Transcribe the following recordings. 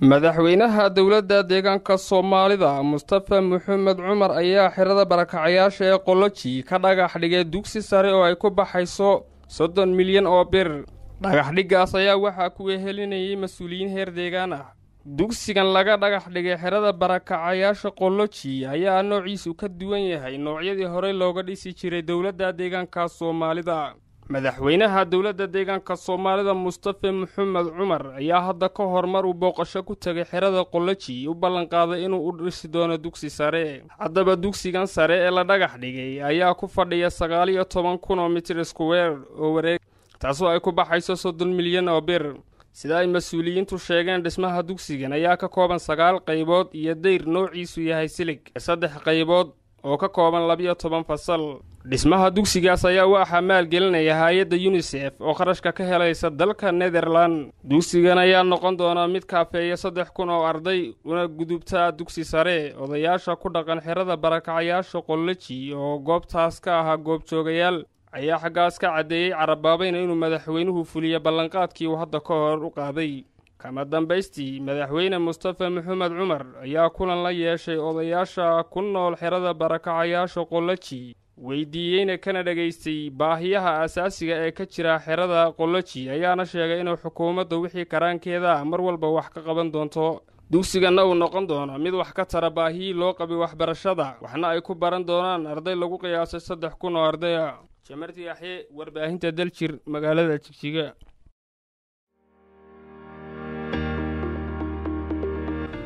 madaxweynaha dowladda deegaanka soomaalida mustafa maxamed cumar ayaa xirada barakacayaasha ee qoloji ka dhagax dhigay dugsi sare oo ay ku baxayso soddon milyan oo bir. Dhagaxdhiggaas ayaa waxaa ku wehelinayay mas'uuliyiin heer deegaan ah. Dugsigan laga dhagax dhigay xerada barakacayaasha qoloji ayaa noociisu ka duwan yahay noocyadii horey looga dhisi jiray dowladda deegaanka soomaalida madaxweynaha dowladda deegaanka soomaalida mustafa maxamed cumar ayaa hadda ka hor mar uu booqasho ku tegay xerada qoloji u ballanqaaday inuu u dhisi doono dugsi sare. Haddaba dugsigan sare ee la dhagax dhigay ayaa ku fadhiya sagaal iyo toban kun oo mitir iskuweer oo wareeg taasoo ay ku baxayso soddon milyan oo bir. Sida ay mas'uuliyiintu sheegeen dhismaha dugsigan ayaa ka kooban sagaal qaybood iyo dayr noociisu yahay silig saddex qaybood oo ka kooban labiyo toban fasal. Dhismaha dugsigaas ayaa waxaa maalgelinaya hay'adda yunisef oo kharashka ka helaysa dalka netherlan dugsigan ayaa noqon doona mid kaafeeya saddex kun oo arday una gudubtaa dugsi sare. Odayaasha ku dhaqan xerada barakacayaasha qoloji oo goobtaas ka ahaa goobjoogayaal ayaa xaggaas ka caddeeyey carabaabayna inuu madaxweynuhu fuliya ballanqaadkii uu hadda ka hor u qaaday kama dambaystii madaxweyne mustafa maxamed cumar ayaa kulan la yeeshay odayaasha ku nool xerada barakacayaasha qoloji weydiiyeyna kana dhegaystay baahiyaha asaasiga ee ka jira xerada qoloji ayaana sheegay inuu xukuumadda wixii karaankeeda mar walba wax ka qaban doonto. Dugsiganna uu noqon doono mid wax ka tara baahiyii loo qabay waxbarashada waxna ay ku baran doonaan arday lagu qiyaasay saddex kun oo ardaya jamarti yaxye warbaahinta daljir magaalada jigjiga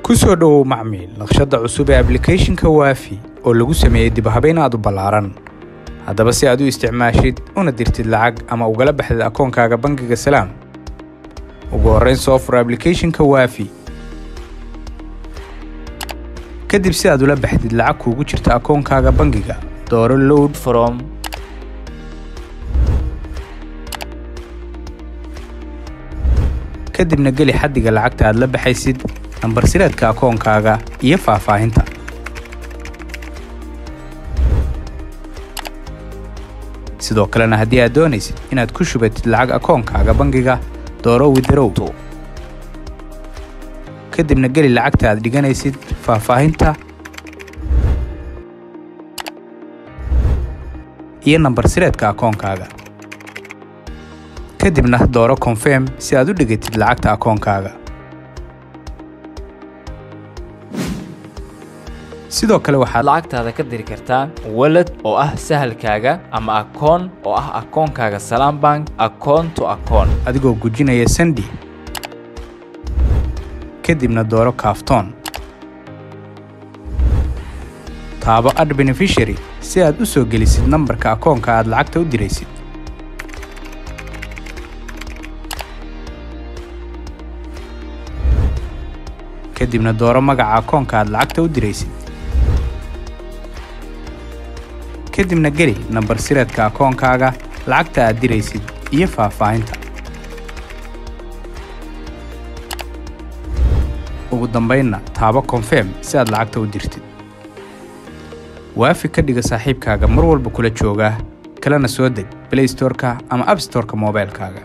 ku soo dhowow macmiil naqshadda cusub ee ablicathonka waafi oo lagu sameeyey dibhabayn aad u ballaaran. Haddaba si aad u isticmaashid una dirtid lacag ama ugala baxdid akoonkaaga bangiga salaam ugu horrayn soo fur ablicathonka waafi kadib si aad ula baxdid lacag kuugu jirta akoonkaaga bangiga. Dooro load from kadibna geli xaddiga lacagta aad la baxaysid nambar sireedka akoonkaaga iyo faahfaahinta sidoo kalena haddii aad doonaysid inaad ku shubatid lacag akoonkaaga bangiga dooro widarow kadibna geli lacagta aad dhiganaysid faahfaahinta iyo nambar sireedka akoonkaaga. Kadibna dooro konfirm si aad u dhigatid lacagta akoonkaaga sidoo kale waxaad lacagtaada ka diri kartaa walad oo ah sahalkaaga ama akoon oo ah akoonkaaga salaam bank akoon to akoon. Adigoo gujinaya sandi kadibna dooro kaaftoon taabo ad benefishary si aad u soo gelisid nambarka akoonka aad lacagta u diraysid. Kadibna dooro magaca akoonka aad lacagta u diraysid kadibna geli nambar sireedka akoonkaaga lacagta aad diraysid iyo faahfaahinta. Ugu dambaynna taabo konfirm si aad lacagta u dirtid. Waafi ka dhiga saaxiibkaaga mar walba kula jooga kalena soo deg blaystorka ama abstorka moobaylkaaga